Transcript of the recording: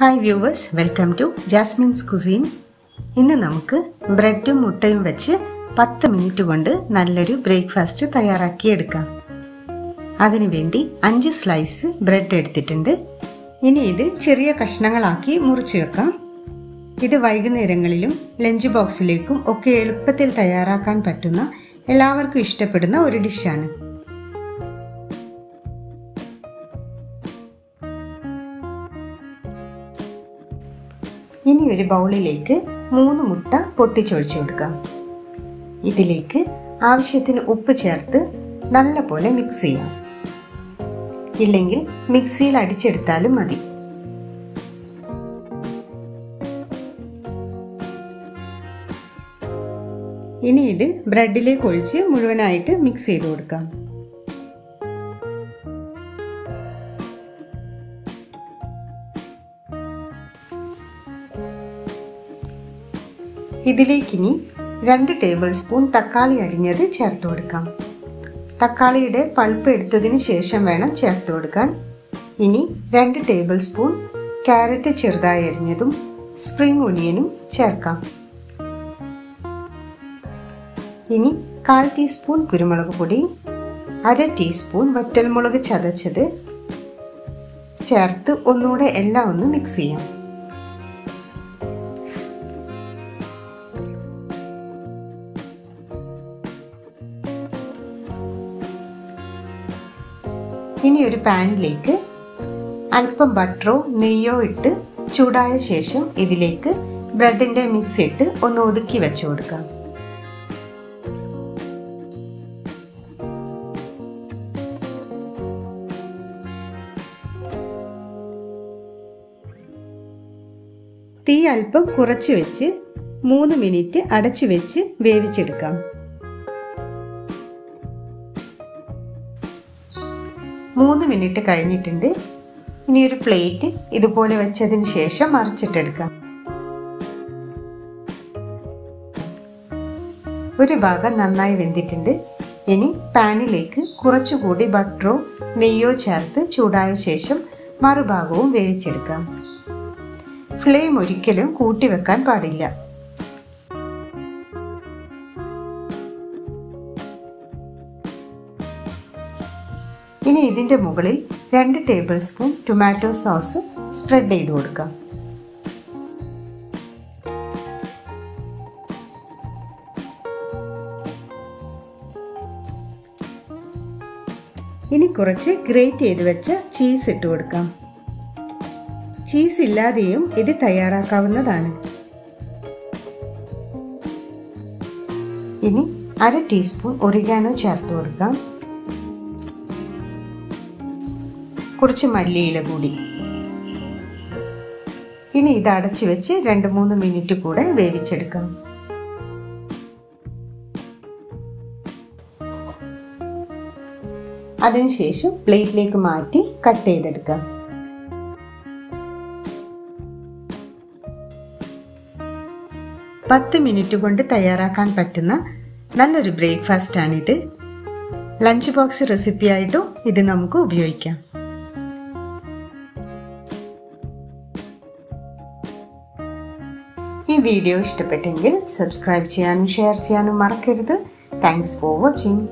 Hi viewers welcome to Jasmine's cuisine ഇന്ന് നമുക്ക് ബ്രെഡും മുട്ടയും വെച്ച് പത്ത് മിനിറ്റ് കൊണ്ട് നല്ലൊരു ബ്രേക്ക്ഫാസ്റ്റ് തയ്യാറാക്കിയെടുക്കാം അതിനുവേണ്ടി അഞ്ച് സ്ലൈസ് ബ്രെഡ് എടുത്തിട്ടുണ്ട്. ഇനി ഇത് ചെറിയ കഷ്ണങ്ങളാക്കി മുറിച്ച് വെക്കാം. ഇത് വൈകുന്നേരങ്ങളിലും ലഞ്ച് ബോക്സിലേക്കും ഒക്കെ എളുപ്പത്തിൽ തയ്യാറാക്കാൻ പറ്റുന്ന എല്ലാവർക്കും ഇഷ്ടപ്പെടുന്ന ഒരു ഡിഷാണ് ഇനി ഒരു ബൗളിലേക്ക് മൂന്ന് മുട്ട പൊട്ടിച്ചൊഴിച്ചു കൊടുക്കാം. ഇതിലേക്ക് ആവശ്യത്തിന് ഉപ്പ് ചേർത്ത് നല്ലപോലെ മിക്സ് ചെയ്യാം. ഇല്ലെങ്കിൽ മിക്സിയിൽ അടിച്ചെടുത്താലും മതി. ഇനി ഇത് ബ്രെഡിലേക്ക് ഒഴിച്ച് മുഴുവനായിട്ട് മിക്സ് ചെയ്ത് കൊടുക്കാം. ഇതിലേക്കിനി രണ്ട് ടേബിൾ സ്പൂൺ തക്കാളി അരിഞ്ഞത് ചേർത്ത് കൊടുക്കാം. തക്കാളിയുടെ പൾപ്പ് എടുത്തതിന് ശേഷം വേണം ചേർത്ത് കൊടുക്കാൻ. ഇനി രണ്ട് ടേബിൾ സ്പൂൺ ക്യാരറ്റ് ചെറുതായി അരിഞ്ഞതും സ്പ്രിംഗ് ഒനിയനും ചേർക്കാം. ഇനി കാൽ ടീസ്പൂൺ കുരുമുളക് പൊടി അര ടീസ്പൂൺ വറ്റൽമുളക് ചതച്ചത് ചേർത്ത് ഒന്നുകൂടെ എല്ലാം ഒന്ന് മിക്സ് ചെയ്യാം. ഇനി ഒരു പാനിലേക്ക് അല്പം ബട്ടറോ നെയ്യോ ഇട്ട് ചൂടായ ശേഷം ഇതിലേക്ക് ബ്രെഡിന്റെ മിക്സ് ഇട്ട് ഒന്ന് ഒതുക്കി വെച്ചു കൊടുക്കാം. തീ അല്പം കുറച്ച് വെച്ച് മൂന്ന് മിനിറ്റ് അടച്ചു വെച്ച് വേവിച്ചെടുക്കാം. മൂന്ന് മിനിറ്റ് കഴിഞ്ഞിട്ടുണ്ട്. ഇനി ഒരു പ്ലേറ്റ് ഇതുപോലെ വെച്ചതിന് ശേഷം മറിച്ചിട്ടെടുക്കാം ഒരു ഭാഗം നന്നായി വെന്തിട്ടുണ്ട്. ഇനി പാനിലേക്ക് കുറച്ചുകൂടി ബട്ടറോ നെയ്യോ ചേർത്ത് ചൂടായ ശേഷം മറുഭാഗവും വേവിച്ചെടുക്കാം. ഫ്ലെയിം ഒരിക്കലും കൂട്ടിവെക്കാൻ പാടില്ല. ഇനി ഇതിന്റെ മുകളിൽ രണ്ട് tablespoon tomato sauce spread ചെയ്ത് കൊടുക്കാം. ഇനി കുറച്ച് ഗ്രേറ്റ് ചെയ്ത് വെച്ച ചീസ് ഇട്ട് കൊടുക്കാം. ചീസ് ഇല്ലാതെയും ഇത് തയ്യാറാക്കാവുന്നതാണ്. ഇനി അര ടീസ്പൂൺ ഒറിഗാനോ ചേർത്ത് കൊടുക്കാം. കുറച്ച് മല്ലിയില കൂടി. ഇനി ഇത് അടച്ചു വെച്ച് രണ്ട് മൂന്ന് മിനിറ്റ് കൂടെ വേവിച്ചെടുക്കാം. അതിനുശേഷം പ്ലേറ്റിലേക്ക് മാറ്റി കട്ട് ചെയ്തെടുക്കാം. പത്ത് മിനിറ്റ് കൊണ്ട് തയ്യാറാക്കാൻ പറ്റുന്ന നല്ലൊരു ബ്രേക്ക്ഫാസ്റ്റാണിത് ലഞ്ച് ബോക്സ് റെസിപ്പിയായിട്ടും ഇത് നമുക്ക് ഉപയോഗിക്കാം. വീഡിയോ ഇഷ്ടപ്പെട്ടെങ്കിൽ സബ്സ്ക്രൈബ് ചെയ്യാനും ഷെയർ ചെയ്യാനും മറക്കരുത്. Thanks for watching